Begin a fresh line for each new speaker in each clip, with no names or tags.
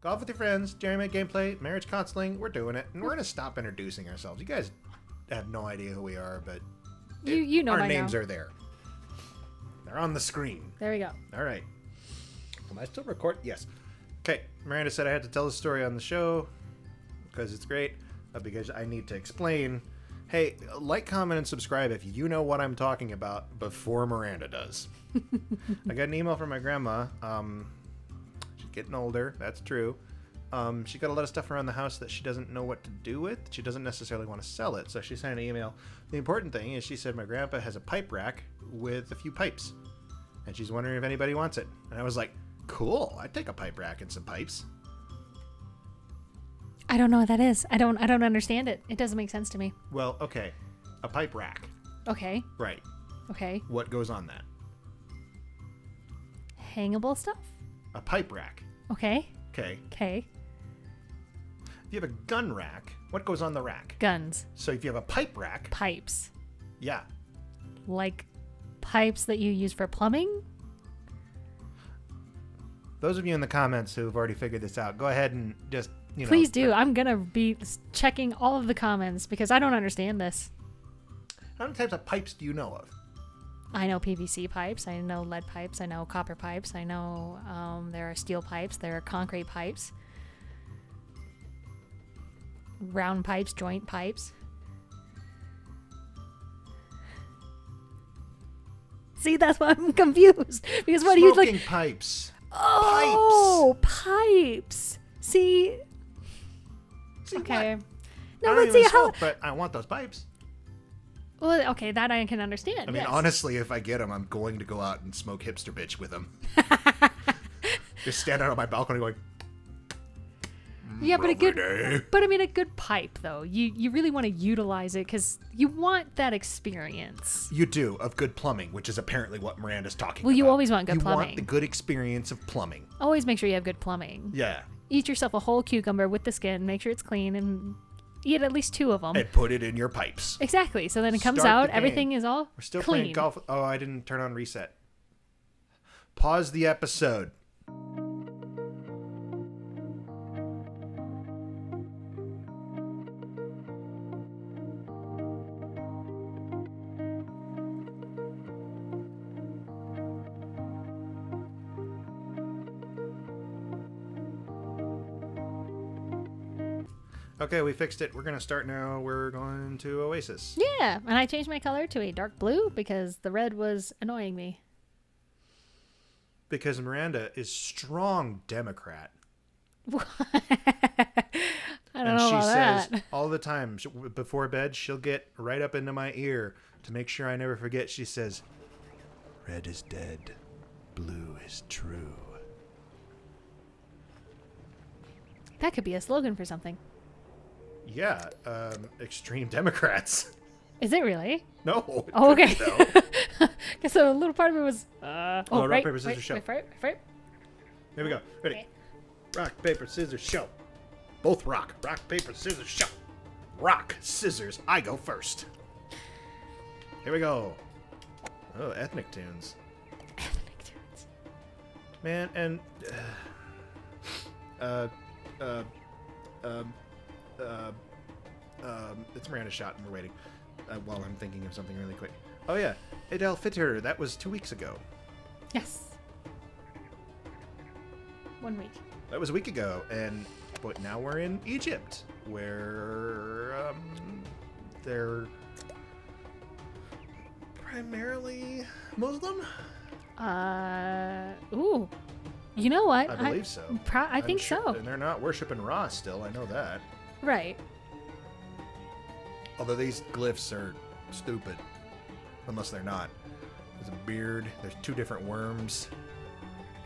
Golf with your friends, Jerry Made gameplay, marriage counseling. We're doing it, and we're gonna stop introducing ourselves. You guys have no idea who we are, but
You you know
our names
now.
are there. They're on the screen.
There we go.
All right. Am I still record? Yes. Okay. Miranda said I had to tell the story on the show because it's great. Uh, because I need to explain. Hey, like, comment, and subscribe if you know what I'm talking about before Miranda does. I got an email from my grandma. Um, getting older. That's true. Um, she got a lot of stuff around the house that she doesn't know what to do with. She doesn't necessarily want to sell it, so she sent an email. The important thing is she said my grandpa has a pipe rack with a few pipes, and she's wondering if anybody wants it. And I was like, "Cool, I'd take a pipe rack and some pipes."
I don't know what that is. I don't I don't understand it. It doesn't make sense to me.
Well, okay, a pipe rack,
Okay.
right?
Okay.
What goes on that?
Hangable stuff?
A pipe rack.
Okay.
Okay.
Okay.
If you have a gun rack, what goes on the rack?
Guns.
So if you have a pipe rack,
Pipes.
yeah,
Like pipes that you use for plumbing?
Those of you in the comments who've already figured this out, go ahead and just you know.
Please do. I'm gonna be checking all of the comments because I don't understand this.
How many types of pipes do you know of?
I know PVC pipes. I know lead pipes. I know copper pipes. I know um, there are steel pipes. There are concrete pipes. Round pipes, joint pipes. See, that's why I'm confused. Because what do you
Smoking
like?
pipes.
Oh, pipes. See,
See
okay.
what?
No, but see how.
smoke, but I want those pipes.
Well, okay, that I can understand.
I mean,
yes.
honestly, if I get him, I'm going to go out and smoke hipster bitch with him. just stand out on my balcony going.
Mm, yeah, but a good,
Day. Eh?
but I mean a good pipe though. You you really want to utilize it because you want that experience.
You do of good plumbing, which is apparently what Miranda's talking about.
Well,
about.
you always want good
you want
plumbing.
the good experience of plumbing.
Always make sure you have good plumbing.
Yeah,
Eat yourself a whole cucumber with the skin. Make sure it's clean and eat at least two of them.
and put it in your pipes.
exactly. So then it comes
Start
out. Everything is all
We're still
clean.
playing golf. Oh, I didn't turn on reset. Pause the episode. Okay, we fixed it. We're gonna start now. We're going to Oasis.
Yeah, and I changed my color to a dark blue because the red was annoying me.
because Miranda is strong Democrat,
I don't
and
know
she says
that.
all the time before bed she'll get right up into my ear to make sure I never forget. She says, "Red is dead, blue is true."
That could be a slogan for something.
Yeah, um, extreme Democrats.
Is it really?
No. it
Oh, okay. Guess a little part of it was. Uh,
Oh,
oh,
rock,
right,
paper, scissors,
wait,
show.
wait for it, wait for it.
Here we go. Ready?
Okay.
Rock, paper, scissors, show. Both rock. Rock, paper, scissors, show. Rock, scissors. I go first. Here we go. Oh, ethnic tunes. Ethnic tunes. Man, and uh, uh, um, uh, um, it's Miranda shot, and we're waiting. Uh, while I'm thinking of something really quick. Oh yeah, Adele Fitter. That was two weeks ago.
Yes. One week.
That was a week ago, and but now we're in Egypt, where um, they're primarily Muslim.
Uh, ooh. You know what?
I believe so.
I
I'm
think
sure-
so.
And they're not worshiping Ra still. I know that.
Right.
Although these glyphs are stupid, unless they're not. There's a beard. There's two different worms.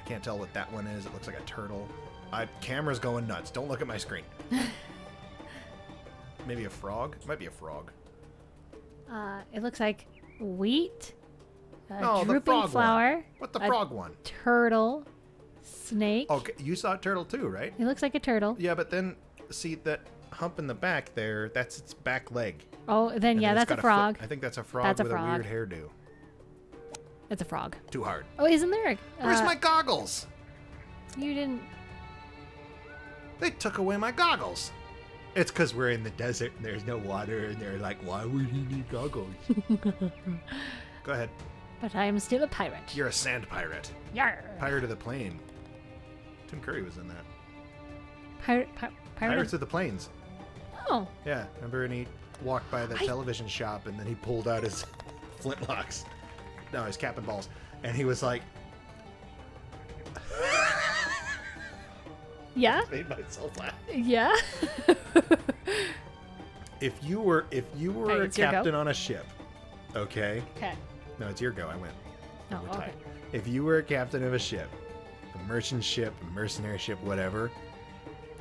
I can't tell what that one is. It looks like a turtle. I camera's going nuts. Don't look at my screen. Maybe a frog. Might be a frog.
Uh, it looks like wheat, a
No, the frog
flower,
one. What the frog one?
turtle, snake.
Okay, you saw a turtle too, right?
It looks like a turtle.
Yeah, but then see that hump in the back there. That's its back leg.
Oh, then
And
yeah,
then
that's a frog.
I think that's a frog
That's a
with
frog.
a weird hairdo.
It's a frog.
Too hard.
Oh, isn't there? A,
Where's
uh,
my goggles?
You didn't.
They took away my goggles. It's because we're in the desert and there's no water, and they're like, why would you need goggles? Go ahead.
But I am still a pirate.
You're a sand pirate.
Yar.
Pirate of the Plane. Tim Curry was in that.
Pirate. Pi- pirate.
Pirates of the Plains.
Oh,
Yeah, remember when he walked by the
I-
television shop and then he pulled out his flintlocks. No, his cap and balls. And he was like,
yeah,
made myself laugh.
yeah.
If you were if you were a
it's your go.
captain on a ship, okay?
okay.
No, it's your go. I went.
Oh, okay.
If you were a captain of a ship, a merchant ship, a mercenary ship, whatever,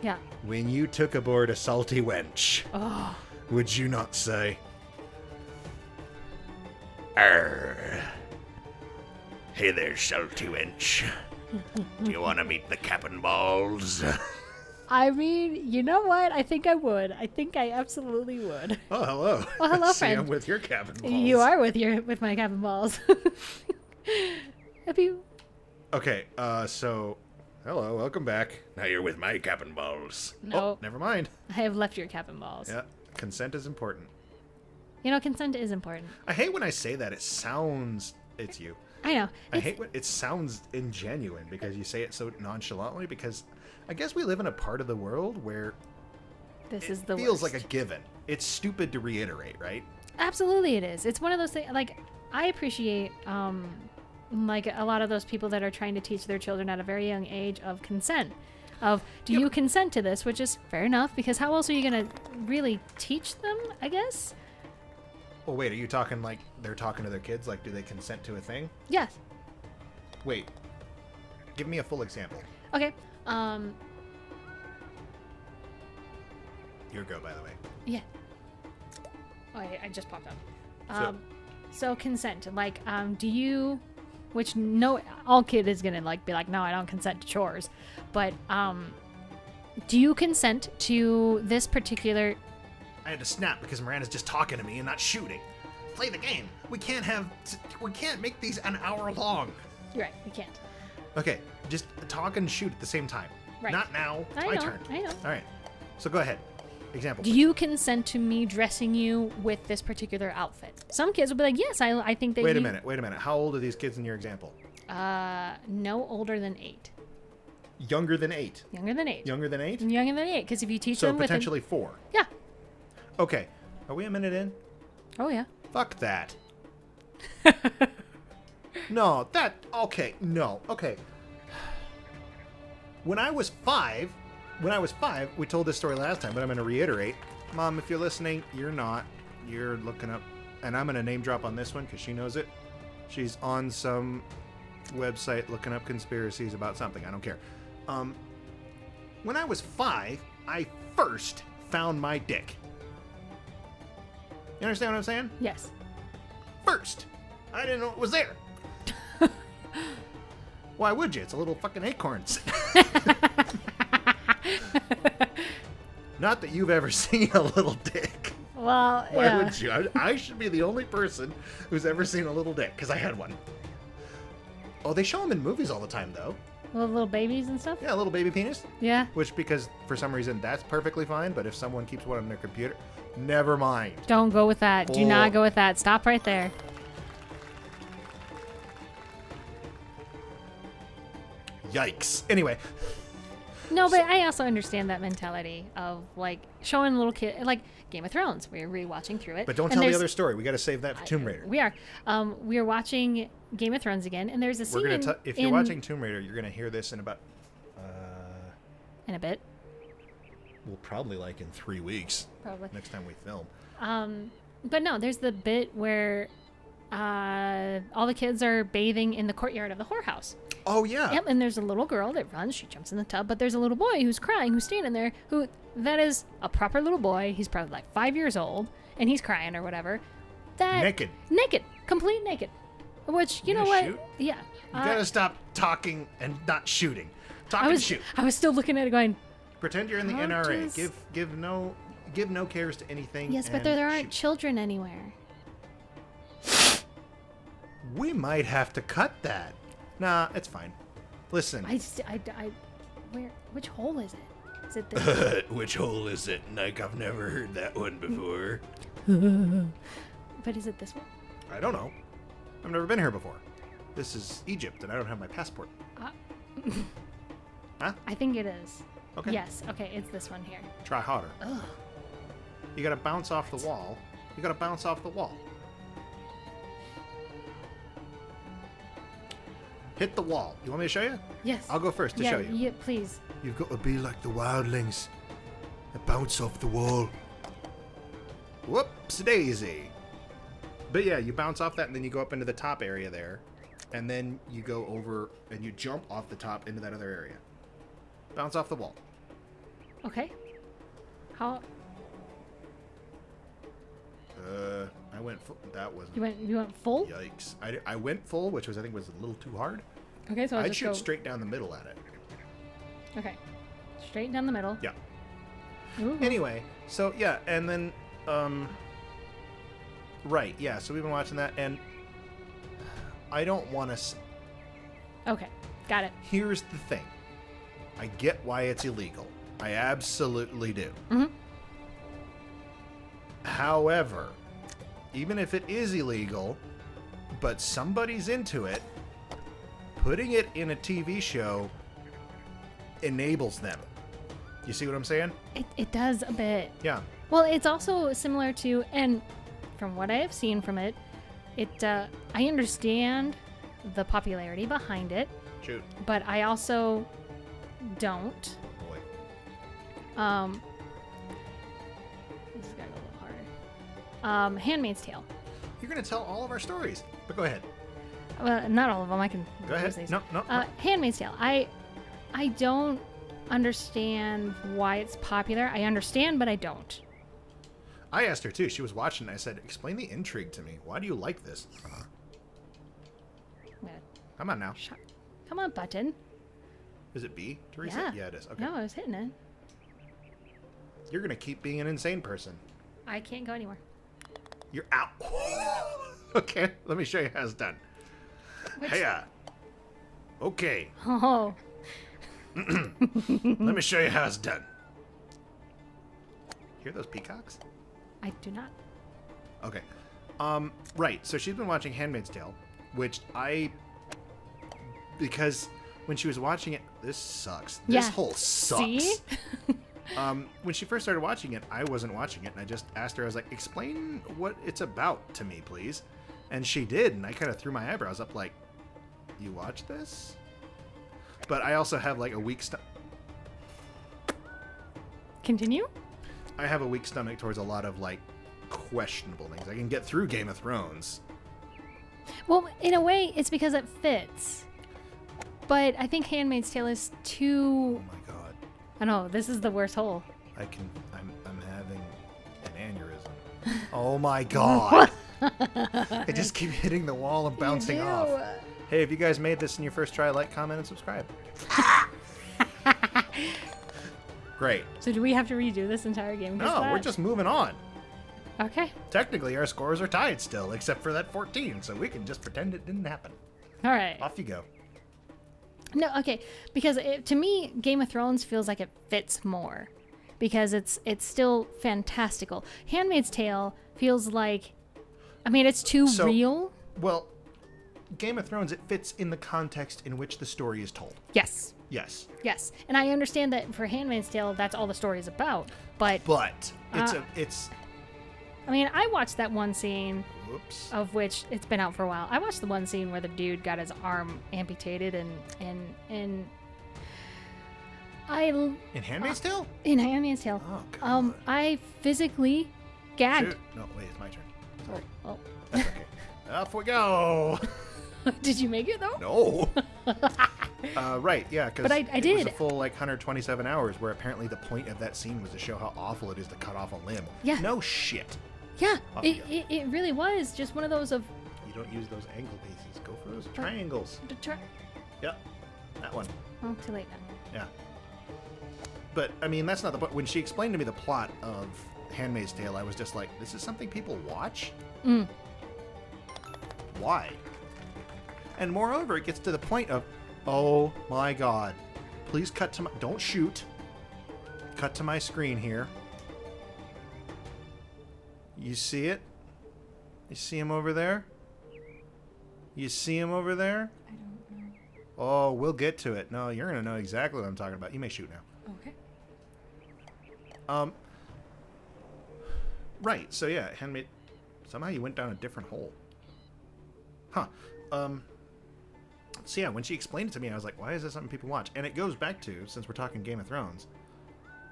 Yeah.
when you took aboard a salty wench,
Oh,
would you not say, Arr. Hey there, salty wench. Do you want to meet the cap'n balls?
I mean, you know what? I think I would. I think I absolutely would.
Oh, hello.
Oh, hello,
See, I'm
friend.
with your cap'n balls.
You are with your with my cabin balls. Have you?
Okay, uh, so, hello, welcome back. Now you're with my cap'n balls.
No.
Oh, never mind.
I have left your cabin balls.
Yeah, consent is important.
You know, consent is important.
I hate when I say that. It sounds. It's you.
I know.
I
It's,
hate when it sounds ingenuine because you say it so nonchalantly. Because I guess we live in a part of the world where
this is the
feels
worst.
like a given. It's stupid to reiterate, right?
Absolutely, it is. It's one of those things. Like I appreciate, um, like a lot of those people that are trying to teach their children at a very young age of consent. Of do
Yeah,
you consent to this? Which is fair enough because how else are you gonna really teach them? I guess.
Well, wait. Are you talking like they're talking to their kids? Like, do they consent to a thing?
Yes.
Wait. Give me a full example.
Okay. Um.
Your go, by the way.
Yeah. Oh, I, I just popped up.
So-
Um, so consent, like, um, do you, which no, all kid is gonna like be like, no, I don't consent to chores, but um, do you consent to this particular?
I had to snap because Miranda's just talking to me and not shooting. Play the game. We can't have. We can't make these an hour long.
You're right, we can't.
Okay, just talk and shoot at the same time.
Right.
Not now.
I
my
know,
turn.
I know.
All right. So go ahead. Example.
Do you consent to me dressing you with this particular outfit? Some kids will be like, yes, I, I think that.
Wait a
you-
minute. Wait a minute. How old are these kids in your example?
Uh, no older than eight.
Younger than eight.
Younger than eight.
Younger than eight.
Younger than eight, because if you teach
So
them with
potentially four.
yeah.
Okay. Are we a minute in?
Oh yeah.
Fuck that. no, that. Okay, no. Okay. When I was five, when I was five, we told this story last time, but I'm going to reiterate. Mom, if you're listening, you're not. You're looking up, and I'm going to name drop on this one because she knows it. She's on some website looking up conspiracies about something. I don't care. Um, when I was five, I first found my dick. You understand what I'm saying?
Yes.
first. I didn't know it was there. Why would you? It's a little fucking acorns. Not that you've ever seen a little dick.
Well,
Why
yeah.
would you? I, I should be the only person who's ever seen a little dick because I had one. Oh, they show them in movies all the time, though.
Little, little babies and stuff.
Yeah, a little baby penis.
Yeah.
Which, because for some reason that's perfectly fine, but if someone keeps one on their computer, never mind.
Don't go with that. Do not go with that. Stop right there.
Yikes. Anyway,
No, but I also understand that mentality of like showing little kid like Game of Thrones. We're rewatching through it.
but don't tell the other story. We got to save that for Tomb Raider.
We are. Um, we are watching Game of Thrones again, and there's a scene
We're gonna.
in,
if you're
in-
watching Tomb Raider, you're gonna hear this in about. Uh,
in a bit,
well, probably like in three weeks.
probably.
Next time we film.
Um, but no, there's the bit where uh, all the kids are bathing in the courtyard of the whorehouse.
Oh yeah.
Yep, and there's a little girl that runs. She jumps in the tub, but there's a little boy who's crying, who's standing there. Who that is a proper little boy. He's probably like five years old, and he's crying or whatever. That
Naked.
naked, complete naked. Which you
You
know what?
shoot?
Yeah,
You
I-
gotta stop talking and not shooting. Talk
I
and
was
shoot.
I was still looking at it, going,
Pretend you're in the NRA.
does-
Give give no give no cares to anything.
yes, but there, there aren't
shoot.
children anywhere.
We might have to cut that. Nah, it's fine. Listen,
I, just, I, I, where? Which hole is it? Is it this?
Which hole is it? Like, I've never heard that one before.
but is it this one?
I don't know. I've never been here before. This is Egypt, and I don't have my passport. Ah. Huh?
I think it is.
Okay.
Yes. Okay, it's this one here.
Try harder.
Ugh.
You gotta bounce off the wall. You gotta bounce off the wall. Hit the wall. You want me to show you?
Yes.
I'll go first to
yeah,
show you.
Yeah, please.
You've got to be like the wildlings and bounce off the wall. Whoops daisy. But yeah, you bounce off that and then you go up into the top area there. And then you go over and you jump off the top into that other area. Bounce off the wall.
Okay. How
Uh, I went full. That wasn't.
you went? You went full?
Yikes. I, I went full, which was, I think, was a little too hard.
Okay, so I
I'd shoot
go.
straight down the middle at it.
Okay. Straight down the middle.
Yeah.
Ooh.
Anyway, so yeah, and then, um, right, yeah, so we've been watching that, and I don't want to. S-
Okay. Got it.
Here's the thing I get why it's illegal. I absolutely do.
Mhm.
However, even if it is illegal, but somebody's into it, putting it in a TV show enables them. You see what I'm saying?
It, it does a bit.
Yeah.
Well, it's also similar to, and from what I have seen from it, it uh, I understand the popularity behind it,
Shoot.
but I also don't.
Boy.
Um, this has got a little harder. Um, Handmaid's Tale.
You're going to tell all of our stories, but go ahead.
Well, not all of them. I can.
Go ahead.
these.
No, no,
Uh,
no.
Handmaid's Tale. I, I don't understand why it's popular. I understand, but I don't.
I asked her too. She was watching. I said, "Explain the intrigue to me. Why do you like this?" Come on now.
shut- Come on, button.
Is it B, Teresa?
Yeah.
Yeah, it is. Okay.
No, I was hitting it.
You're gonna keep being an insane person.
I can't go anywhere.
You're out. okay. Let me show you how it's done.
Which-
Hey. Okay.
Oh,
Let me show you how it's done. Hear those peacocks?
I do not.
Okay. Um, right. So she's been watching Handmaid's Tale, which I because when she was watching it, this sucks. This
Yeah.
whole sucks.
See?
Um, when she first started watching it, I wasn't watching it, and I just asked her, I was like, "Explain what it's about to me, please." And she did, and I kind of threw my eyebrows up, like, "You watch this?" But I also have like a weak stomach.
Continue.
I have a weak stomach towards a lot of like questionable things. I can get through Game of Thrones.
Well, in a way, it's because it fits. But I think Handmaid's Tale is too.
Oh my god.
I know this is the worst hole.
I can. I'm. I'm having an aneurysm. Oh my god! I just keep hitting the wall and bouncing
You do.
off. Hey, if you guys made this in your first try, like, comment, and subscribe. Great.
So do we have to redo this entire game?
No, we're just moving on.
okay.
Technically, our scores are tied still, except for that 14, so we can just pretend it didn't happen.
All right.
Off you go.
No, okay, because it, to me, Game of Thrones feels like it fits more because it's it's still fantastical. Handmaid's Tale feels like, I mean, it's too
So-
real.
Well, Game of Thrones, it fits in the context in which the story is told.
Yes,
Yes.
yes, and I understand that for Handmaid's Tale, that's all the story is about. But
But it's
Uh,
a it's
I mean, I watched that one scene
whoops.
of which it's been out for a while. I watched the one scene where the dude got his arm amputated and and and I
In Handmaid's Tale?
in Handmaid's Tale.
Oh god.
Um, I physically gagged.
Shoot. No, wait, it's my turn. Sorry.
Oh,
That's okay. Off we go.
did you make it though?
No. uh, right, yeah, because
I- I
it was a
did.
full like 127 hours, where apparently the point of that scene was to show how awful it is to cut off a limb.
Yeah.
No shit.
Yeah,
Off
it,
go.
it, it really was just one of those of
You don't use those angle pieces. Go for those triangles.
the tr-
Yep. That one.
Oh, too late now.
Yeah. But I mean, that's not the point. When she explained to me the plot of *Handmaid's Tale*, I was just like, "This is something people watch.
Mm.
Why?" And moreover, it gets to the point of, "Oh my God, please cut to my don't shoot, cut to my screen here. You see it? You see him over there? You see him over there?
I don't know.
Oh, we'll get to it. No, you're gonna know exactly what I'm talking about. You may shoot now.
Okay.
Um. Right. So yeah, handmade. Somehow you went down a different hole. Huh. Um. So yeah, when she explained it to me, I was like, "Why is this something people watch?" And it goes back to since we're talking Game of Thrones.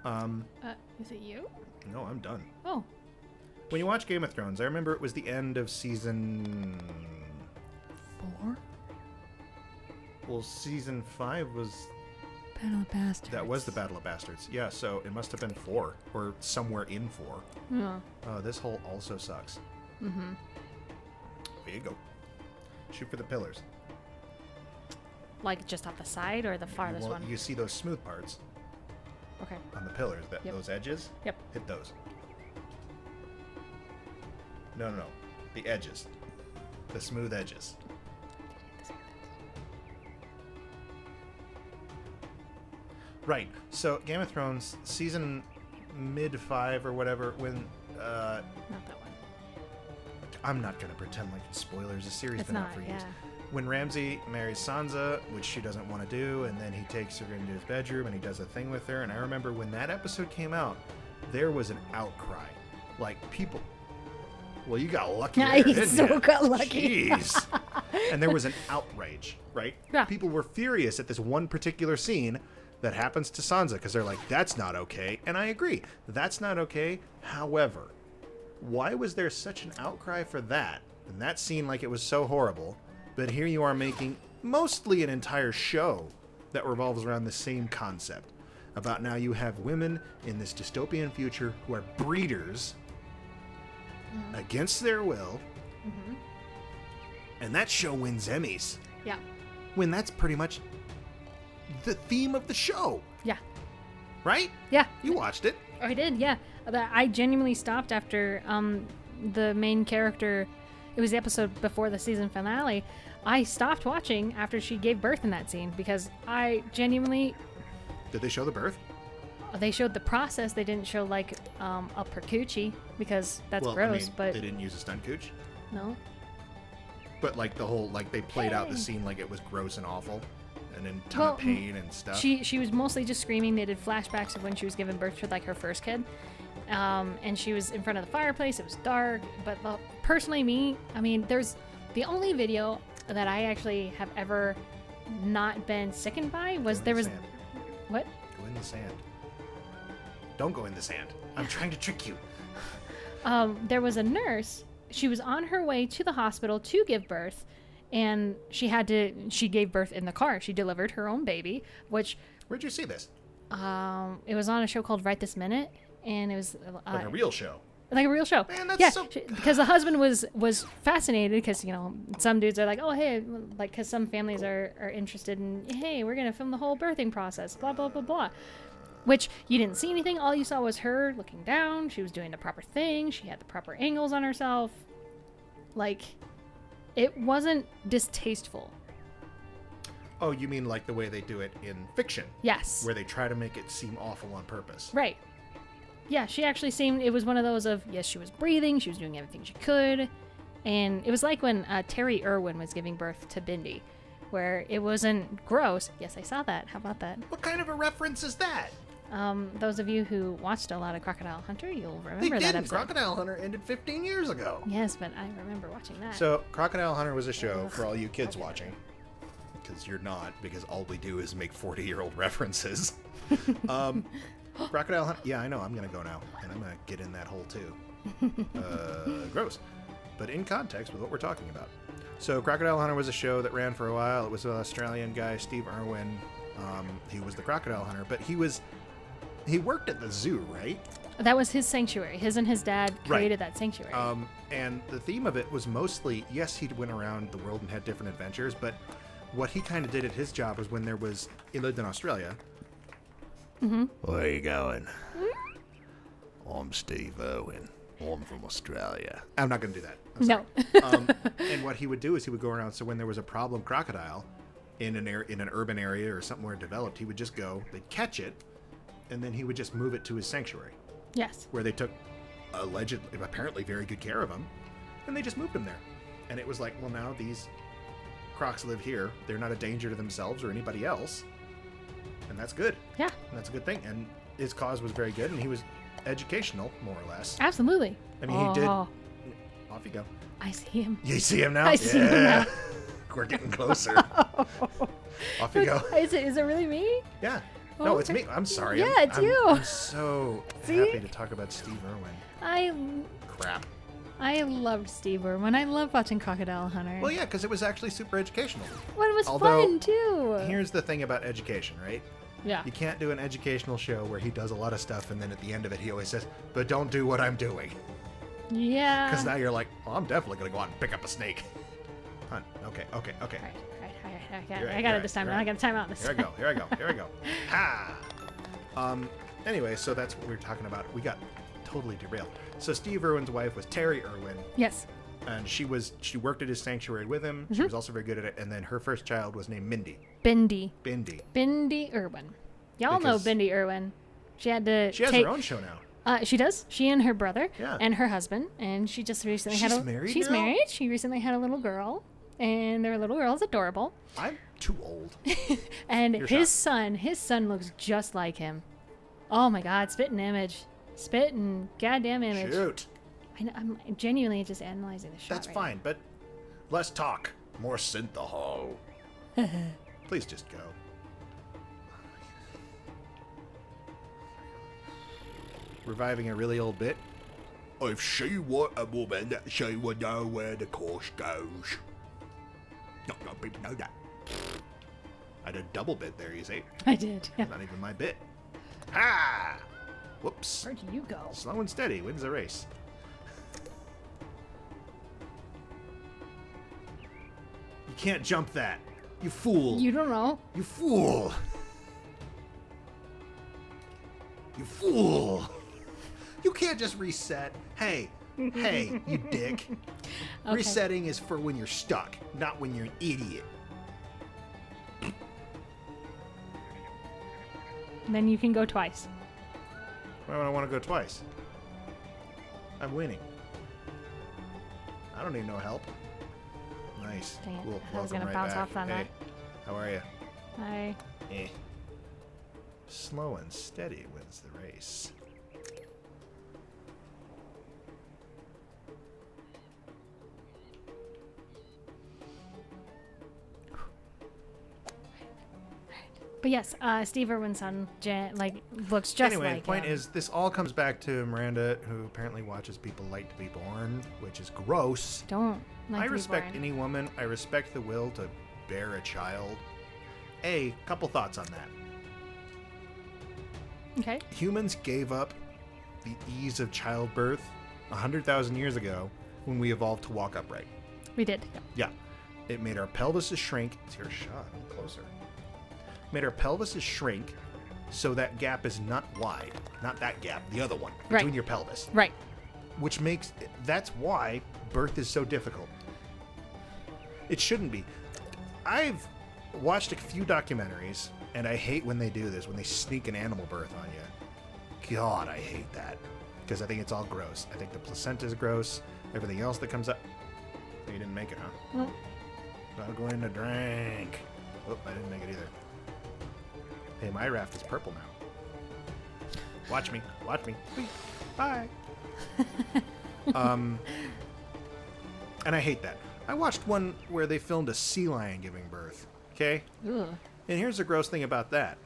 Um.
Uh, is it you?
No, I'm done.
Oh,
When you watch Game of Thrones, I remember it was the end of season.
four.
Well, season five was
Battle of Bastards.
that was the Battle of Bastards. Yeah, so it must have been four or somewhere in four.
Yeah.
Oh, this hole also sucks.
Mm-hmm.
There you go. Shoot for the pillars.
Like just off the side or the farthest
Well,
one?
you see those smooth parts
Okay.
on the pillars, that
Yep.
those edges.
Yep.
Hit those. No, no, no. The edges. The smooth edges. Right. So Game of Thrones season mid five or whatever when uh,
Not that one.
I'm not gonna pretend like it's spoilers. The series
It's
been out
not,
for years.
yeah.
When Ramsay marries Sansa, which she doesn't want to do, and then he takes her into his bedroom and he does a thing with her. And I remember when that episode came out, there was an outcry, like people. Well, you got lucky.
Yeah, you
didn't
so
ya?
got lucky.
Jeez. and there was an outrage, right?
Yeah.
People were furious at this one particular scene that happens to Sansa because they're like, "That's not okay," and I agree, that's not okay. However, why was there such an outcry for that and that scene like it was so horrible? But here you are making mostly an entire show that revolves around the same concept about now you have women in this dystopian future who are breeders mm-hmm. against their will. Mm-hmm. And that show wins emmys.
Yeah.
when that's pretty much the theme of the show
Yeah.
right
Yeah.
you watched it
I did, yeah. That- I genuinely stopped after um, the main character. It was the episode before the season finale. I stopped watching after she gave birth in that scene because I genuinely.
did they show the birth
They showed the process. They didn't show like um, a percucci because that's
well
gross.
I mean,
but
they didn't use a stunt cooch
no,
But like the whole like they played out the scene like it was gross and awful, and in ton
Well,
of pain and stuff.
she she was mostly just screaming. They did flashbacks of when she was giving birth to like her first kid, um, and she was in front of the fireplace. It was dark, but the, personally, me, I mean, there's the only video that I actually have ever not been sickened by was there
the
was
sand.
what
Go in the sand. Don't go in the sand. I'm trying to trick you.
um, there was a nurse. She was on her way to the hospital to give birth, and she had to. She gave birth in the car. She delivered her own baby, which
Where'd you see this?
um, it was on a show called Right This Minute, and it was uh,
Like a real show.
like a real show.
Man, that's
yeah,
so-
because the husband was was fascinated because you know some dudes are like, oh hey, like because some families are are interested in hey, we're gonna film the whole birthing process, blah blah blah blah. Which you didn't see anything. All you saw was her looking down. She was doing the proper thing. She had the proper angles on herself. Like, it wasn't distasteful.
Oh, you mean like the way they do it in fiction,
Yes.
where they try to make it seem awful on purpose?
Right. Yeah, she actually seemed. It was one of those of yes, she was breathing, she was doing everything she could, and it was like when uh, Terri Irwin was giving birth to Bindi, where it wasn't gross. Yes, I saw that. How about that?
What kind of a reference is that?
Um, those of you who watched a lot of Crocodile Hunter, you'll
They
remember that
didn't.
episode.
Crocodile Hunter ended 15 years ago.
yes, but I remember watching that.
So, Crocodile Hunter was a show for all you kids watching. Because you're not, because all we do is make 40 year old references. um, Crocodile Hunter. Yeah, I know. I'm going to go now. And I'm going to get in that hole too. Uh, gross. But in context with what we're talking about. So, Crocodile Hunter was a show that ran for a while. It was an Australian guy, Steve Irwin. Um, he was the Crocodile Hunter, but he was. He worked at the zoo, right?
that was his sanctuary. His and his dad
Right.
created that sanctuary.
Um, and the theme of it was mostly yes, he went around the world and had different adventures, but what he kind of did at his job was when there was he lived in Australia. Mm-hmm. Where are you going? I'm Steve Irwin. I'm from Australia. I'm not going to do that. I'm
no.
um, and what he would do is he would go around. So when there was a problem crocodile in an air, in an urban area or somewhere developed, he would just go. They'd catch it, and then he would just move it to his sanctuary,
Yes.
where they took allegedly, apparently, very good care of him, and they just moved him there. And it was like, well, now these crocs live here. They're not a danger to themselves or anybody else, and that's good.
Yeah.
And that's a good thing. And his cause was very good, and he was educational, more or less.
Absolutely.
I mean, he did.
Oh,
Off you go.
I see him.
You see him now?
I see him now.
We're getting closer. Off you go.
Is it, is it really me?
Yeah. No, it's me. I'm sorry.
Yeah,
I'm-
it's
I'm-
you.
I'm so
See?
happy to talk about Steve Irwin.
I
Crap.
I loved Steve Irwin. I love watching Crocodile Hunter.
Well, yeah, because it was actually super educational.
Well, it was
Although,
fun too.
Here's the thing about education, right?
yeah.
You can't do an educational show where he does a lot of stuff and then at the end of it he always says, "But don't do what I'm doing,"
Yeah.
because now you're like, "Well, I'm definitely gonna go out and pick up a snake." Hunt. Okay. Okay. Okay.
I got, it.
right,
I got it this time.
you're
I got a timeout this
Here I go. Here I go. Here I go. Ha. Um. Anyway, so that's what we were talking about. We got totally derailed. So Steve Irwin's wife was Terri Irwin,
Yes.
and she was she worked at his sanctuary with him.
Mm-hmm.
She was also very good at it. And then her first child was named Mindy.
Bindi.
Bindi.
Bindi Irwin. Y'all
Because-
know Bindi Irwin. She had to
She has
take.
her own show now.
Uh, she does. She and her brother
Yeah.
and her husband, and she just recently had
She's
a.
married
she's
now?
married. She recently had a little girl, and their little girl's adorable.
I'm too old.
And
You're
his
shocked.
son, his son looks just like him. Oh my God! Spit an image, spit and goddamn image.
Shoot.
I know, I'm genuinely just analyzing the shot.
That's
right
fine, but less talk, more synthehol. Please just go. Reviving a really old bit.
If she were a woman, she would know where the course goes. People know that.
I did a double bit there, you see.
I did. Yeah.
Not even my bit. Ah! Whoops.
Where do you go?
Slow and steady wins the race. You can't jump that. You fool.
You don't know.
You fool! You fool! You can't just reset. Hey, hey, you dick.
Okay.
Resetting is for when you're stuck, not when you're an idiot.
Then you can go twice.
Why would I want to go twice? I'm winning. I don't need no help. Nice.
Dang.
Cool.
I was gonna
right
bounce
back.
off on
hey,
that.
how are you?
I.
Eh. Slow and steady wins the race.
But yes, uh, Steve Irwin's son, Jan, like looks just
anyway,
like
the point
him.
is, this all comes back to Miranda, who apparently watches people like to be born, which is gross.
don't. Like
I
to be
respect any woman. I respect the will to bear a child. A couple thoughts on that.
Okay.
Humans gave up the ease of childbirth 100,000 years ago when we evolved to walk upright.
We did.
Yeah. It made our pelvises shrink. It's your shot. I'm closer. Made our pelvises shrink so that gap is not wide. Not that gap, the other one.
Right.
Between your pelvis.
Right.
Which makes. That's why birth is so difficult. It shouldn't be. I've watched a few documentaries, and I hate when they do this, when they sneak an animal birth on you. God, I hate that. Because I think it's all gross. I think the placenta is gross. Everything else that comes up. You didn't make it, huh?
Well,
Not going to drink. Oh, I didn't make it either. Hey, my raft is purple now. Watch me. Watch me. Bye. um, and I hate that. I watched one where they filmed a sea lion giving birth. Okay? And here's the gross thing about that.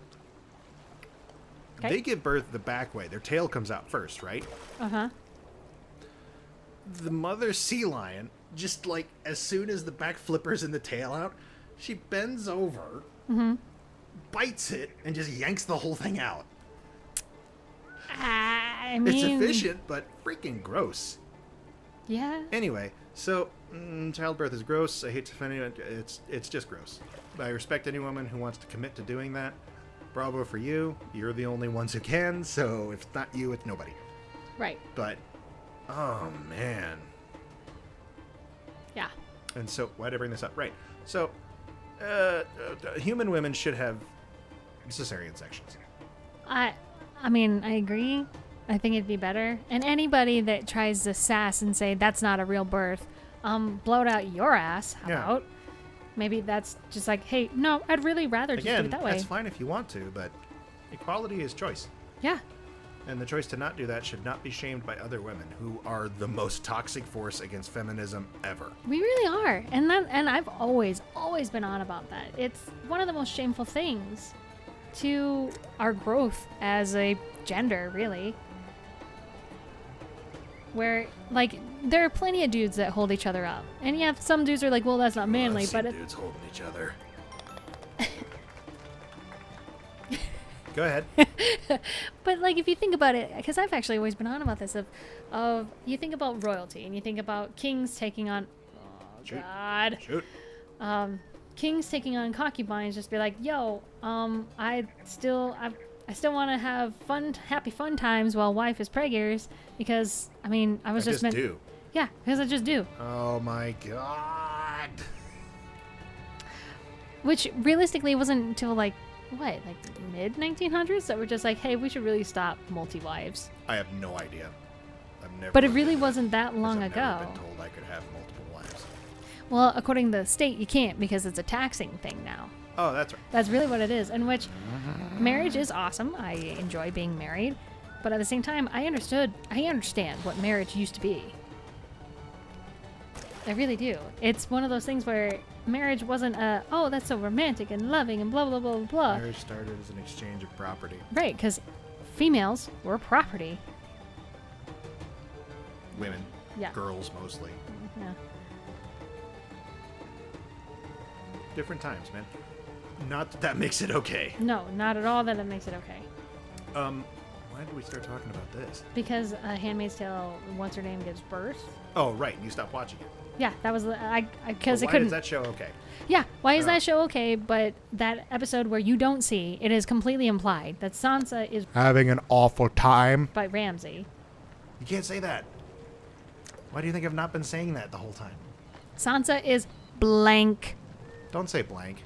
Okay.
They give birth the back way. Their tail comes out first, right?
Uh huh.
the mother sea lion, just like as soon as the back flippers and the tail out, she bends over, bites it, and just yanks the whole thing out.
I
It's efficient, but freaking gross.
Yeah.
Anyway, so mm, childbirth is gross. I hate to offend anyone. It's it's just gross. I respect any woman who wants to commit to doing that. Bravo for you. You're the only ones who can. So if it's not you, it's nobody.
Right.
But oh man.
Yeah.
And so, why did I bring this up? Right. So, uh, uh, human women should have cesarean sections.
I I mean, I agree. I think it'd be better. And anybody that tries to sass and say that's not a real birth, um, blow it out your ass. How
Yeah.
about? Maybe that's just like, hey, no, I'd really rather just do it that way.
that's fine if you want to, but equality is choice.
Yeah.
And the choice to not do that should not be shamed by other women who are the most toxic force against feminism ever.
We really are. And that and I've always, always been on about that. It's one of the most shameful things to our growth as a gender, really. Where like there are plenty of dudes that hold each other up. And yeah, some dudes are like, well that's not manly,
I've seen
but it,
dudes holding each other. Go ahead.
But like, if you think about it, because I've actually always been on about this of, of you think about royalty and you think about kings taking on, oh
Shoot.
God,
Shoot.
um, kings taking on concubines, just be like, yo, um, I still, I, I still want to have fun, happy fun times while wife is preggers because I mean, I
I
was
just,
just, meant,
do.
yeah, because I just do.
Oh my god.
Which realistically wasn't until like what, like mid 1900s that were just like, hey, we should really stop multi wives.
I have no idea. I've never.
But it really wasn't that long ago.
Never been told I could have multiple wives.
Well, according to the state, you can't because it's a taxing thing now.
Oh, that's right.
That's really what it is. In which marriage is awesome. I enjoy being married, but at the same time, I understood. I understand what marriage used to be. I really do. It's one of those things where marriage wasn't a oh that's so romantic and loving and blah blah blah blah blah.
Marriage started as an exchange of property.
Right? Because females were property.
Women.
Yeah.
Girls mostly.
Yeah.
Different times, man. Not that that makes it okay.
No, not at all. That it makes it okay.
Um, why did we start talking about this?
Because uh, Handmaid's Tale, once her name gives birth.
Oh, right. You stop watching it.
Yeah, that was uh, I because
But
it couldn't.
Why is that show okay?
Yeah, why is
Oh.
that show okay? But that episode where you don't see, it is completely implied that Sansa is
Having an awful time.
by Ramsay.
You can't say that. Why do you think I've not been saying that the whole time?
Sansa is blank.
Don't say blank.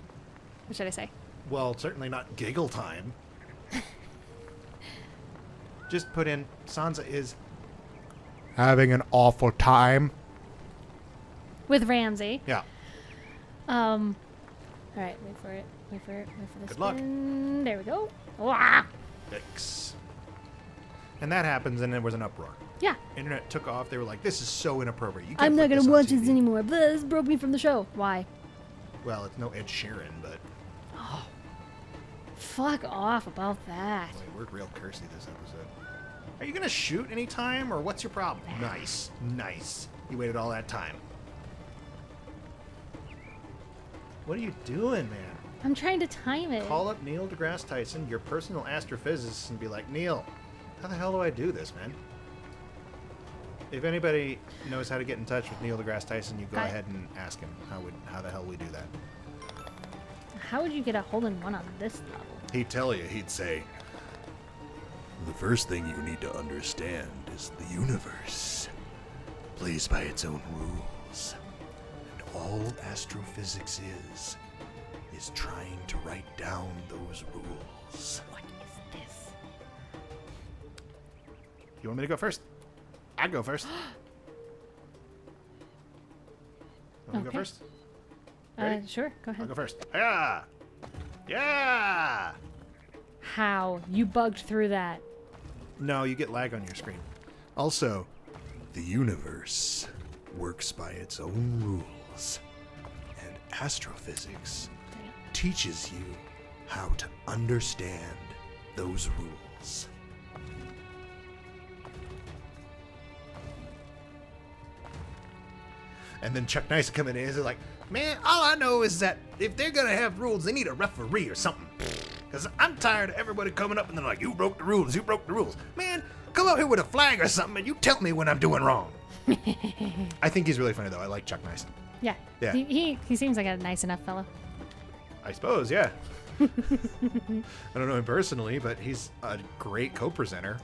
What should I say?
Well, certainly not giggle time. Just put in Sansa is having an awful time.
With Ramsay.
Yeah.
Um. All right, wait for it. Wait for it. Wait for the
Good luck.
spin. There we go. Wah!
Fix. And that happens, and there was an uproar.
Yeah,
Internet took off. They were like, "This is so inappropriate. You can't
I'm not gonna
this
watch
TV."
this anymore. But this broke me from the show. Why?
Well, it's no Ed Sheeran, but Oh.
Fuck off about that.
boy, we're real cursy this episode. Are you gonna shoot any time, or what's your problem? Nice, nice. You waited all that time. What are you doing, man?
I'm trying to time it.
Call up Neil deGrasse Tyson, your personal astrophysicist, and be like, Neil, how the hell do I do this, man? If anybody knows how to get in touch with Neil deGrasse Tyson, you go
I-
ahead and ask him how would how the hell we do that.
How would you get a hole in one on this level?
He'd tell you. He'd say,
The first thing you need to understand is the universe plays by its own rules. And all astrophysics is, is trying to write down those rules.
What is this?
"You want me to go first? I'd go first. You want me go
Okay.
first?
Uh, sure, go ahead.
I'll go first. Yeah, yeah.
How? You bugged through that.
No, you get lag on your screen.
Also, the universe works by its own rules. And astrophysics teaches you how to understand those rules.
And then Chuck Nice coming in and is like, man, all I know is that if they're gonna have rules, they need a referee or something. Cause I'm tired of everybody coming up and they're like, you broke the rules, you broke the rules. Man, come up here with a flag or something and you tell me when I'm doing wrong. I think he's really funny though. I like Chuck Nice.
Yeah.
Yeah.
He, he, he seems like a nice enough fellow.
I suppose, yeah. I don't know him personally, but he's a great co-presenter.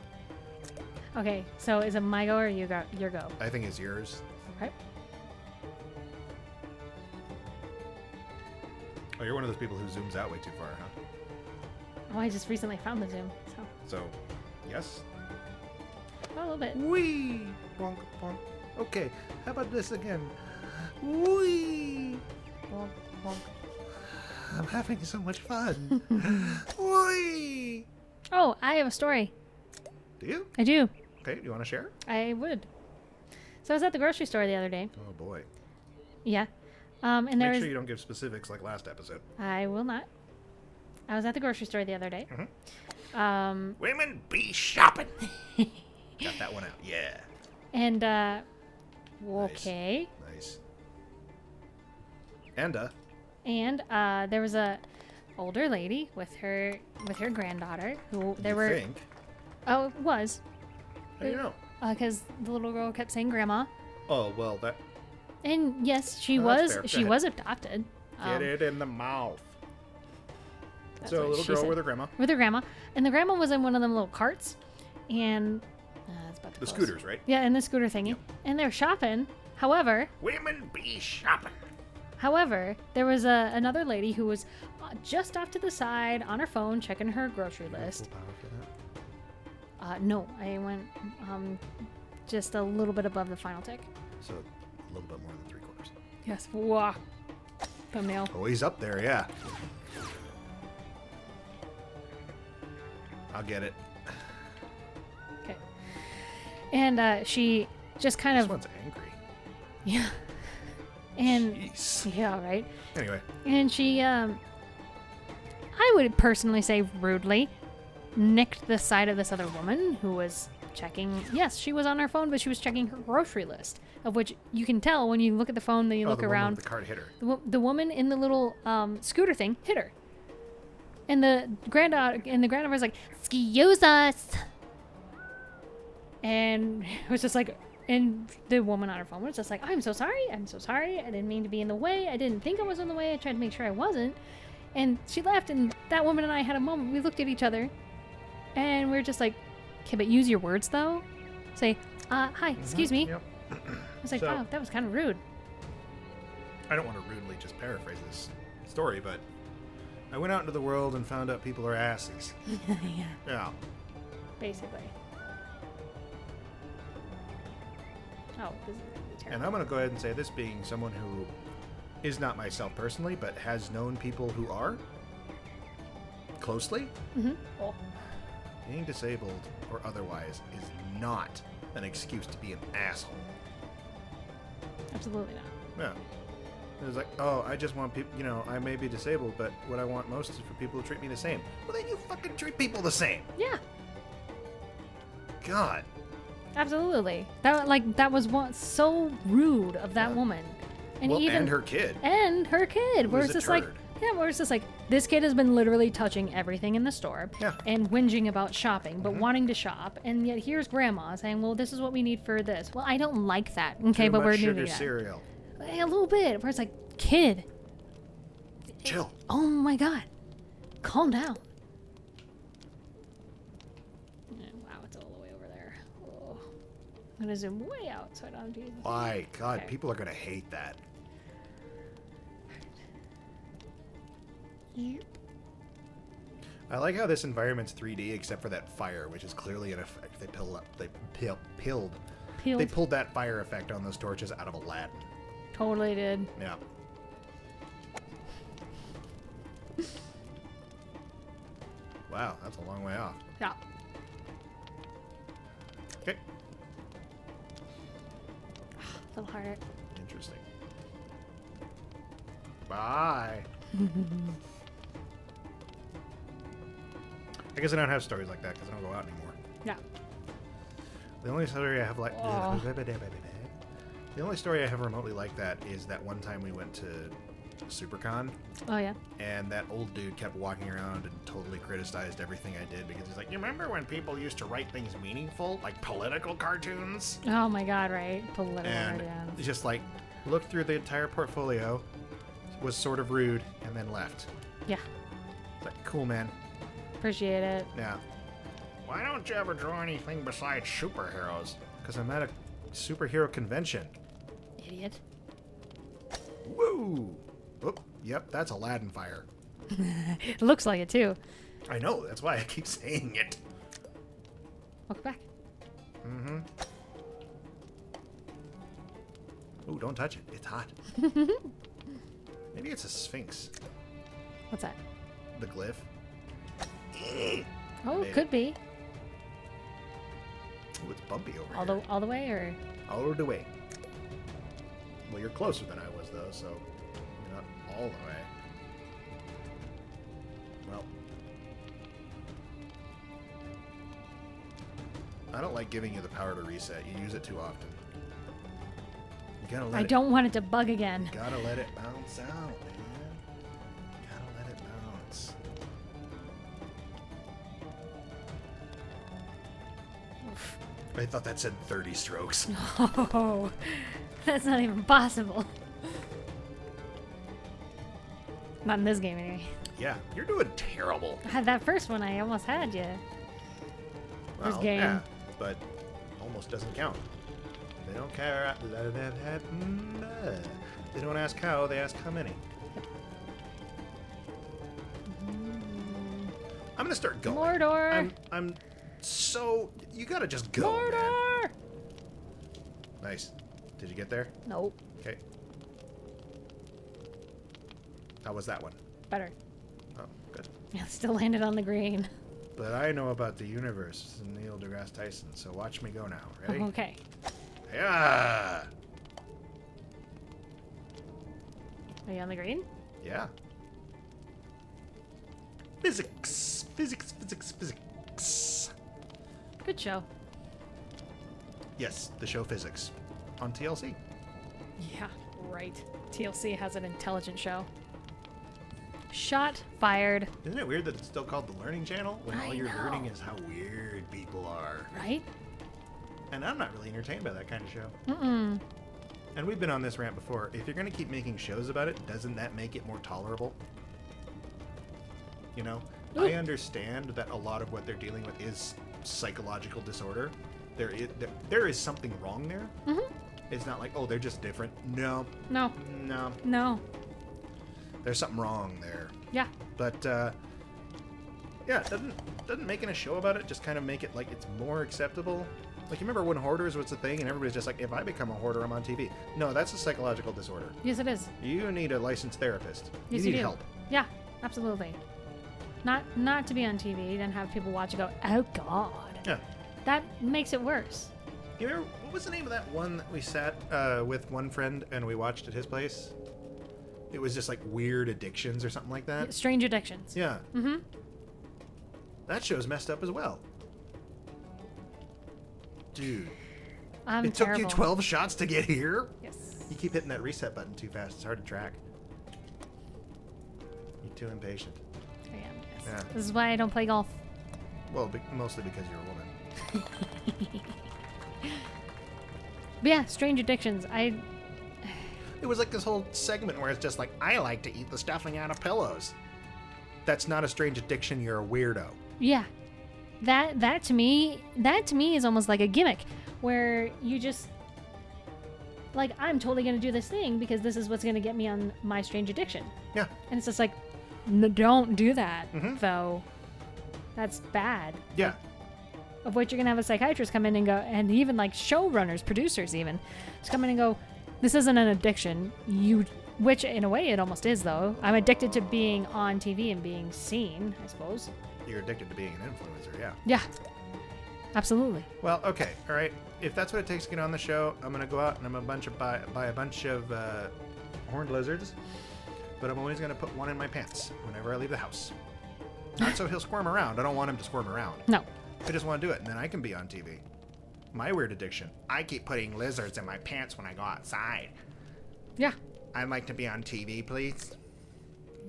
Okay, so is it my go or you go? Your go.
I think it's yours.
Okay.
Oh, you're one of those people who zooms out way too far, huh?
Oh, I just recently found the Zoom. So
So Yes.
Oh, a little bit.
Wee. Bonk, bonk. Okay, how about this again? Wee. Bonk, bonk. I'm having so much fun. Wee.
Oh, I have a story.
Do you?
I do.
Okay, do you want to share?
I would. So I was at the grocery store the other day.
Oh boy.
Yeah. Um, and there
Make
was.
sure you don't give specifics like last episode.
I will not. I was at the grocery store the other day.
Mm-hmm.
Um,
Women be shopping. Got that one out. Yeah.
and uh, okay.
Nice. And uh,
And uh, there was a older lady with her with her granddaughter who there
you
were.
think?
Oh, it was
How do you know?
because the little girl kept saying grandma.
Oh well, that
And yes, she
Oh,
was she was adopted.
get
Um,
it in the mouth. So a little girl
said.
with her grandma.
with her grandma, and the grandma was in one of them little carts, and uh, it's about to
The
close.
scooters, right?
Yeah, and the scooter thingy, and they're shopping. However,
Women be shopping.
However, there was a, another lady who was uh, just off to the side on her phone checking her grocery list. Uh, no, I went um, just a little bit above the final tick.
So a little bit more than three quarters.
Yes. Wow. Thumbnail.
Oh, he's up there, yeah. I'll get it.
Okay. And uh, she just kind
This
of
one's angry.
yeah. And
Jeez.
yeah, right.
Anyway,
And she, um, I would personally say rudely, nicked the side of this other woman who was checking. Yes, she was on her phone, but she was checking her grocery list, of which you can tell when you look at the phone, then you
oh,
look
the
around.
the cart hit her.
The, the woman in the little um, scooter thing hit her. And the granddaughter and the granddaughter was like, "Excuse us," and it was just like, and the woman on her phone was just like, "I'm so sorry. I'm so sorry. I didn't mean to be in the way. I didn't think I was in the way. I tried to make sure I wasn't." And she left, and that woman and I had a moment. We looked at each other, and we were just like, "Okay, but use your words though. Say, uh, hi, excuse me."
Yep.
I was like,
So-
"Wow, that was kind of rude."
I don't want to rudely just paraphrase this story, but I went out into the world and found out people are asses.
yeah,
Yeah.
basically. Oh, this is gonna be terrible.
And I'm going to go ahead and say this being someone who is not myself personally, but has known people who are closely,
Mhm. Oh,
being disabled or otherwise is not an excuse to be an asshole.
absolutely not.
Yeah. It was like, oh, I just want people, you know, I may be disabled, but what I want most is for people to treat me the same. Well, then you fucking treat people the same.
Yeah,
God.
Absolutely. That like that was what so rude of that
Yeah.
woman, and
well,
even
and her kid.
and her kid. Where
was
it's
a
just like, yeah, where it's just like this kid has been literally touching everything in the store
Yeah. Mm-hmm.
and whinging about shopping, but wanting to shop, and yet here's grandma saying, "Well, this is what we need for this." Well, I don't like that. Okay,
Too
but we're
sugar
doing that
cereal.
a little bit. Where it's like, kid,
Chill.
oh my god, calm down. Yeah, Wow, it's all the way over there. Oh. I'm gonna zoom way out so I don't have to.
Why? God,
Okay.
people are gonna hate that. I like how this environment's 3D, except for that fire, which is clearly an effect. They pill up. They pill, pilled.
Peeled.
They pulled that fire effect on those torches out of Aladdin.
Totally did.
Yeah. Wow, that's a long way off.
Yeah.
Okay.
Little harder.
Interesting. Bye. I guess I don't have stories like that because I don't go out anymore.
Yeah.
The only story I have like
Oh.
the only story I have remotely like that is that one time we went to SuperCon
Oh yeah.
and that old dude kept walking around and totally criticized everything I did because he's like, "You remember when people used to write things meaningful, like political cartoons?"
Oh my god, right? Political
and
guardians.
just like looked through the entire portfolio, was sort of rude, and then left.
Yeah.
Like, cool, man.
Appreciate it.
Yeah. Why don't you ever draw anything besides superheroes? Because I'm at a superhero convention.
Idiot.
Woo! Oop, yep, that's Aladdin fire.
It looks like it too.
I know, that's why I keep saying it.
Welcome back.
Mm-hmm. Ooh, don't touch it. It's hot. Maybe it's a sphinx.
What's that?
The glyph.
Oh,
it.
could be.
Ooh, it's bumpy over
All
here.
the all the way, or
All the way. Well, you're closer than I was, though, so all the way. Well, I don't like giving you the power to reset. You use it too often. You gotta let
I
it.
don't want it to bug again.
Gotta let it bounce out, man. Gotta let it bounce. I thought that said 30 strokes.
Oh, that's not even possible. Not in this game, anyway.
Yeah, you're doing terrible.
That first one, I almost had you. This game.
Yeah, but almost doesn't count. They don't care. Uh, uh, they don't ask how. They ask how many. Mm-hmm. I'm gonna start going.
Mordor!
I'm. I'm so. You gotta just go. man.
Mordor!
Nice. Did you get there?
Nope.
Okay. How was that one?
Better.
Oh, good.
Yeah, still landed on the green.
But I know about the universe, Neil deGrasse Tyson. So watch me go now. Ready?
Okay.
Yeah.
Are you on the green?
Yeah. Physics, physics, physics, physics.
Good show.
Yes, the show Physics on TLC.
Yeah, right. TLC has an intelligent show. Shot fired,
Isn't it weird that it's still called the Learning Channel when
I
all you're
know.
learning is how weird people are?
right?
And I'm not really entertained by that kind of show.
Mm-mm.
And we've been on this rant before. If you're going to keep making shows about it, doesn't that make it more tolerable? You know,
Ooh.
I understand that a lot of what they're dealing with is psychological disorder. There is, there, there is something wrong there.
Mhm.
It's not like, oh, they're just different. No,
No,
no,
no.
There's something wrong there.
Yeah.
But uh, yeah, doesn't doesn't making a show about it just kind of make it like it's more acceptable. Like you remember when hoarders was a thing, and everybody's just like, if I become a hoarder, I'm on TV. No, that's a psychological disorder.
Yes, it is.
You need a licensed therapist.
Yes,
you need help.
Yeah, absolutely. Not not to be on TV and have people watch and go, oh god.
Yeah.
That makes it worse.
You remember what was the name of that one that we sat uh, with one friend and we watched at his place? It was just like weird addictions or something like that.
Strange addictions.
Yeah,
Mm-hmm.
that show's messed up as well. Dude,
I'm
it
terrible.
took you 12 shots to get here?
Yes.
You keep hitting that reset button too fast. It's hard to track. You're too impatient.
I am, yes.
Yeah.
This is why I don't play golf.
Well, be- mostly because you're a woman.
But yeah, strange addictions. I
It was like this whole segment where it's just like, I like to eat the stuffing out of pillows. That's not a strange addiction. You're a weirdo.
yeah. That that to me that to me is almost like a gimmick where you just like I'm totally gonna do this thing because this is what's gonna get me on my strange addiction.
Yeah.
And it's just like, don't do that,
Mhm.
though. That's bad.
Yeah.
Of which you're gonna have a psychiatrist come in and go, and even like showrunners, producers, even, just come in and go, this isn't an addiction. You, which in a way it almost is, though. I'm addicted to being on TV and being seen, I suppose.
You're addicted to being an influencer. Yeah.
Yeah, absolutely.
Well, okay. All right. If that's what it takes to get on the show, I'm gonna go out and I'm a bunch of buy, buy a bunch of uh, horned lizards, but I'm always gonna put one in my pants whenever I leave the house. Not so he'll squirm around. I don't want him to squirm around.
No.
I just want to do it, and then I can be on TV. My weird addiction. I keep putting lizards in my pants when I go outside.
Yeah.
I'd like to be on TV, please.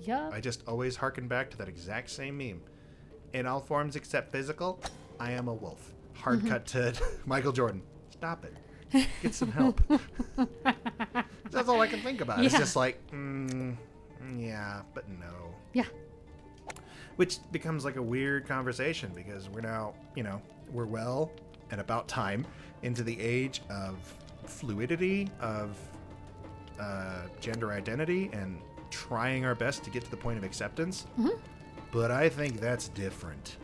Yup.
I just always harken back to that exact same meme. In all forms except physical, I am a wolf. Hard cut to Michael Jordan. Stop it. Get some help. That's all I can think about. It's just like, mm, yeah, but no.
Yeah.
Which becomes like a weird conversation because we're now, you know, we're well and about time into the age of fluidity, of uh, gender identity, and trying our best to get to the point of acceptance.
Mhm.
But I think that's different.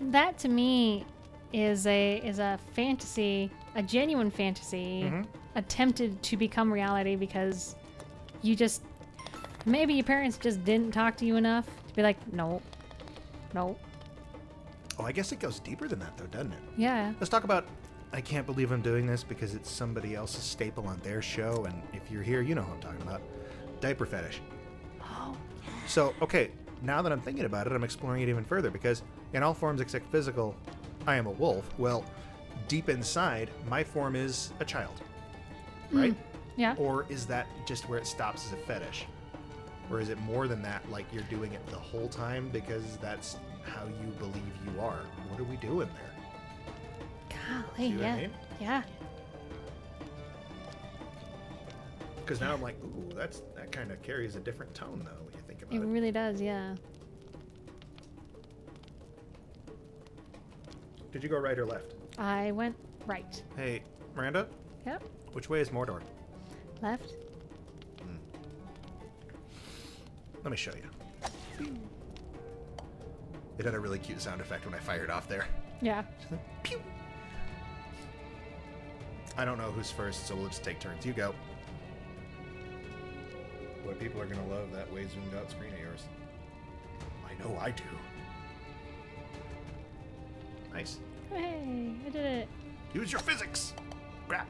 That to me is a is a fantasy, a genuine fantasy,
Mhm.
attempted to become reality because you just maybe your parents just didn't talk to you enough to be like, no, no,
Oh, I guess it goes deeper than that, though, doesn't it?
yeah,
Let's talk about. I can't believe I'm doing this because it's somebody else's staple on their show, and if you're here, you know who I'm talking about. Diaper fetish.
oh,
So, okay, now that I'm thinking about it, I'm exploring it even further because in all forms except physical, I am a wolf. Well, deep inside, my form is a child, hmm. right?
yeah.
Or is that just where it stops as a fetish? Or is it more than that, like you're doing it the whole time because that's how you believe you are? What are we doing there?
Golly,
what I
yeah,
mean?
yeah.
Because now I'm like, ooh, that's that kind of carries a different tone, though, when you think about
It
it.
really does, yeah.
Did you go right or left?
I went right,
Hey, Miranda,
yep,
which way is Mordor?
left. Hmm.
Let me show you. Hmm. It had a really cute sound effect when I fired off there.
Yeah.
Pew! I don't know who's first, so we'll just take turns. You go. Boy, people are gonna love that way zoomed out screen of yours. I know I do. Nice.
Hey, I did it.
Use your physics. Crap.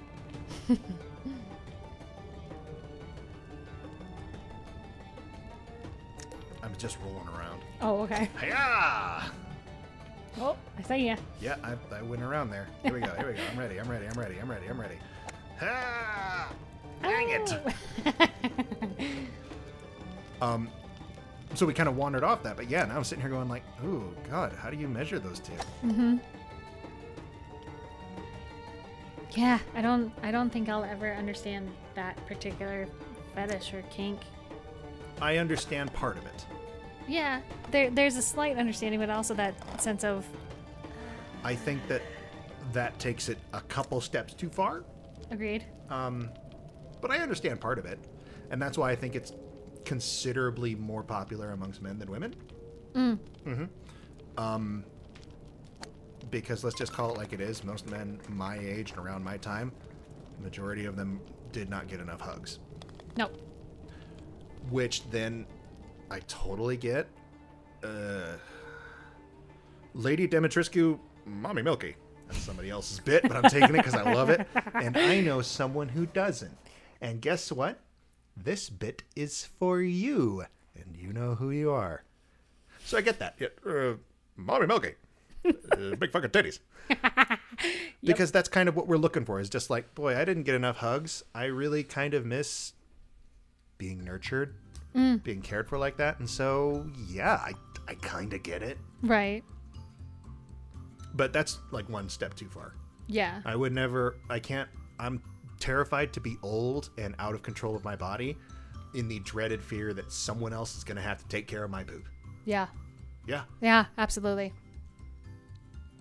Just rolling around.
Oh, okay.
Yeah.
Oh, I see ya.
Yeah, I, I went around there. Here we go. Here we go. I'm ready. I'm ready. I'm ready. I'm ready. I'm ready. Ah! Dang it! Um, so we kind of wandered off that, but yeah, now I'm sitting here going like, "Ooh, God, how do you measure those two?
mm-hmm. Yeah, I don't. I don't think I'll ever understand that particular fetish or kink.
I understand part of it.
Yeah, there. There's a slight understanding, but also that sense of
I think that that takes it a couple steps too far.
agreed.
Um, but I understand part of it, and that's why I think it's considerably more popular amongst men than women.
Mm.
Mm-hmm. Um, because let's just call it like it is. Most men my age and around my time, majority of them did not get enough hugs.
No.
Which then I totally get. Uh, Lady Dimitrescu, Mommy Milky. That's somebody else's bit, but I'm taking it because I love it. And I know someone who doesn't. And guess what? This bit is for you. And you know who you are. So I get that. Yeah, uh, Mommy Milky. Uh, big fucking titties. Because that's kind of what we're looking for is just like, boy, I didn't get enough hugs. I really kind of miss being nurtured, Mm. being cared for like that. And so, yeah, I, I kind of get it.
Right.
But that's like one step too far.
Yeah.
I would never, I can't, I'm terrified to be old and out of control of my body in the dreaded fear that someone else is going to have to take care of my poop.
Yeah.
Yeah.
Yeah. Absolutely.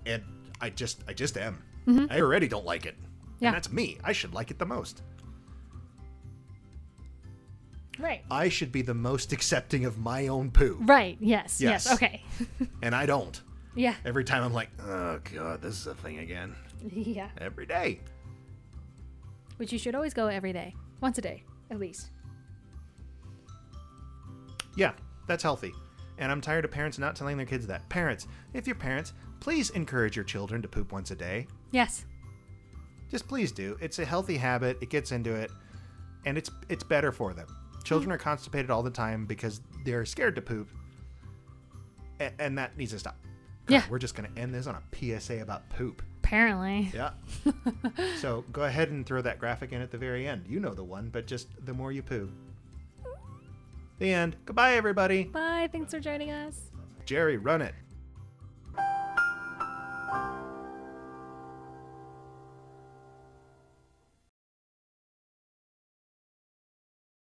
And I just, I just am. Mm-hmm. I already don't like it.
Yeah.
And that's me. I should like it the most.
Right.
I should be the most accepting of my own poo.
Right. Yes. Yes.
Yes.
Okay.
And I don't.
yeah.
Every time I'm like, oh god, this is a thing again.
Yeah.
Every day.
Which you should always go every day, once a day at least.
Yeah, that's healthy. And I'm tired of parents not telling their kids that. Parents, if you're parents, please encourage your children to poop once a day.
Yes.
Just please do. It's a healthy habit. It gets into it, and it's it's better for them. Children are constipated all the time because they're scared to poop, and, and that needs to stop. God,
Yeah.
we're just gonna end this on a PSA about poop.
Apparently.
Yeah. so go ahead and throw that graphic in at the very end. You know the one, but just the more you poo. The end. Goodbye, everybody.
Bye. Thanks for joining us.
Jerry, run it.